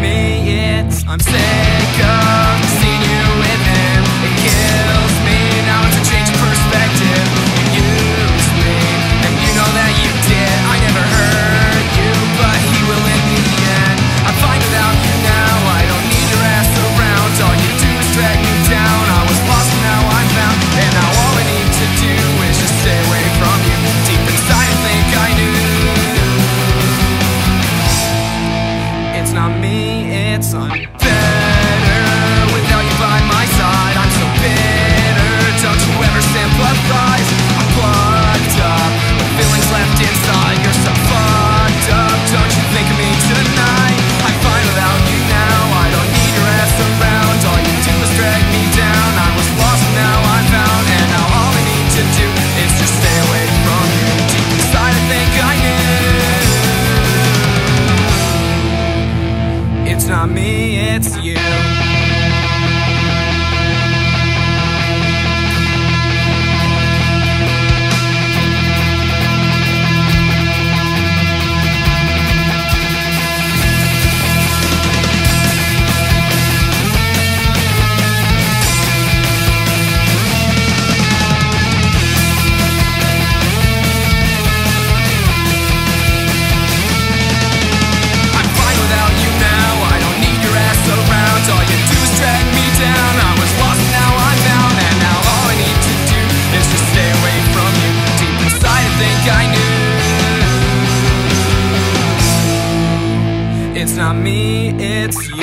me, it's I'm safe. it's unbetter not me, it's you. not me, it's you